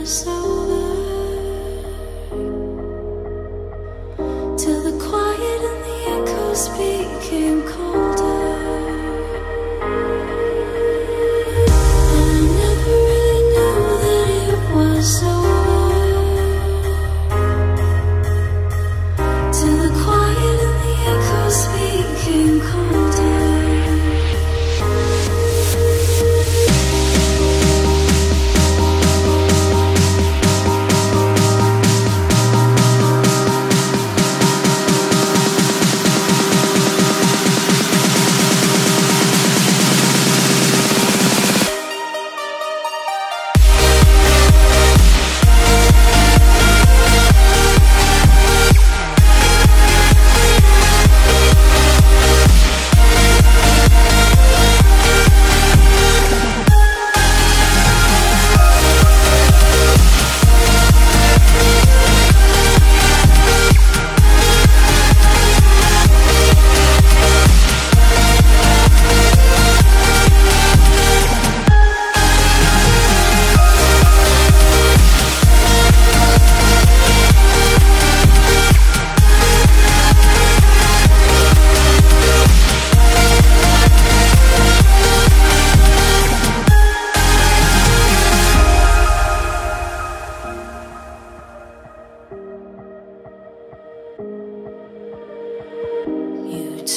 was. Till the quiet and the echoes became colder.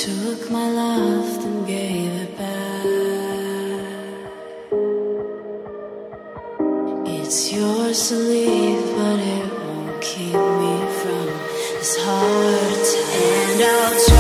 Took my love and gave it back. It's yours to leave, but it won't keep me from this heart. And I'll